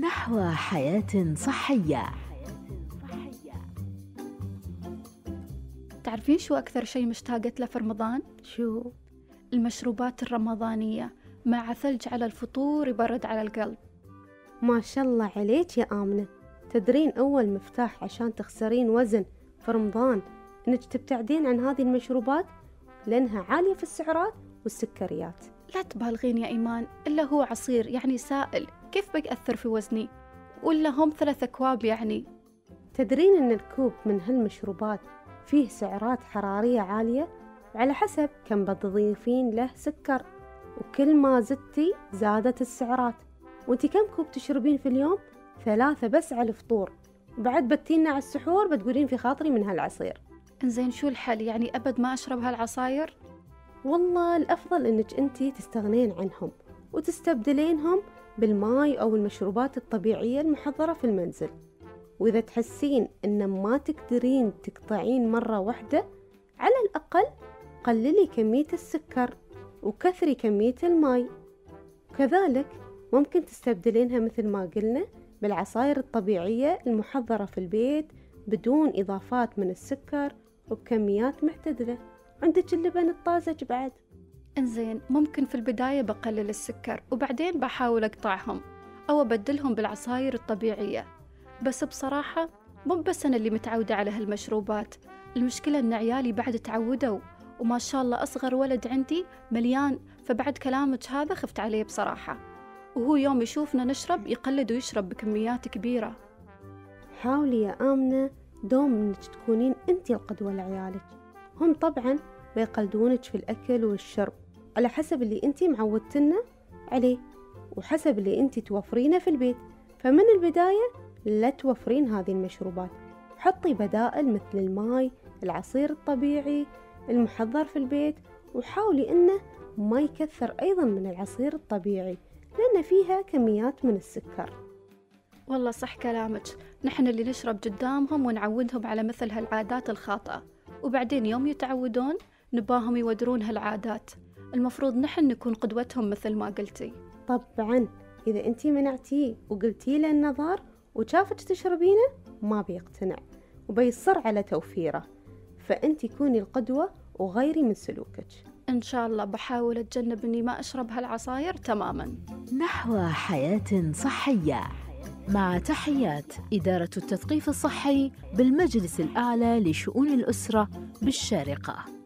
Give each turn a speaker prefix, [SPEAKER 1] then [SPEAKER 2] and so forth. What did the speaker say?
[SPEAKER 1] نحو حياة صحية.
[SPEAKER 2] تعرفين شو أكثر شيء مشتاقت له في رمضان؟
[SPEAKER 3] شو؟
[SPEAKER 2] المشروبات الرمضانية مع ثلج على الفطور يبرد على القلب.
[SPEAKER 3] ما شاء الله عليك يا آمنة. تدرين أول مفتاح عشان تخسرين وزن في رمضان. إنك تبتعدين عن هذه المشروبات لأنها عالية في السعرات والسكريات.
[SPEAKER 2] لا تبالغين يا إيمان إلا هو عصير يعني سائل. كيف بيأثر في وزني؟ ولا هم ثلاث أكواب يعني.
[SPEAKER 3] تدرين إن الكوب من هالمشروبات فيه سعرات حرارية عالية؟ وعلى حسب كم بتضيفين له سكر. وكل ما زدتي زادت السعرات. وإنتي كم كوب تشربين في اليوم؟ ثلاثة بس على الفطور. وبعد بتينا على السحور بتقولين في خاطري من هالعصير.
[SPEAKER 2] إنزين شو الحل؟ يعني أبد ما أشرب هالعصاير؟
[SPEAKER 3] والله الأفضل إنك أنتي تستغنين عنهم. وتستبدلينهم بالماي أو المشروبات الطبيعية المحضرة في المنزل. وإذا تحسين إن ما تقدرين تقطعين مرة واحدة على الأقل قللي كمية السكر وكثري كمية الماي. وكذلك ممكن تستبدلينها مثل ما قلنا بالعصاير الطبيعية المحضرة في البيت بدون إضافات من السكر وبكميات معتدلة. عندك اللبن الطازج بعد.
[SPEAKER 2] إنزين ممكن في البداية بقلل السكر وبعدين بحاول أقطعهم أو أبدلهم بالعصاير الطبيعية. بس بصراحة مو بس أنا اللي متعودة على هالمشروبات. المشكلة إن عيالي بعد تعودوا وما شاء الله أصغر ولد عندي مليان فبعد كلامك هذا خفت عليه بصراحة. وهو يوم يشوفنا نشرب يقلد ويشرب بكميات كبيرة.
[SPEAKER 3] حاولي يا آمنة دوم إنك تكونين أنتي القدوة لعيالك. هم طبعا بيقلدونك في الأكل والشرب. على حسب اللي أنتي معودتنا عليه وحسب اللي أنتي توفرينه في البيت. فمن البداية لا توفرين هذه المشروبات. حطي بدائل مثل الماي العصير الطبيعي المحضر في البيت وحاولي إنه ما يكثر أيضا من العصير الطبيعي لأن فيها كميات من السكر.
[SPEAKER 2] والله صح كلامك. نحن اللي نشرب قدامهم ونعودهم على مثل هالعادات الخاطئة. وبعدين يوم يتعودون نباهم يودرون هالعادات. المفروض نحن نكون قدوتهم مثل ما قلتي.
[SPEAKER 3] طبعا. إذا أنتي منعتيه وقلتي له النظار وشافك تشربينه ما بيقتنع وبيصر على توفيره. فأنتي كوني القدوة وغيري من سلوكك.
[SPEAKER 2] إن شاء الله بحاول أتجنب إني ما أشرب هالعصاير تماما.
[SPEAKER 1] نحو حياة صحية مع تحيات إدارة التثقيف الصحي بالمجلس الأعلى لشؤون الأسرة بالشارقة.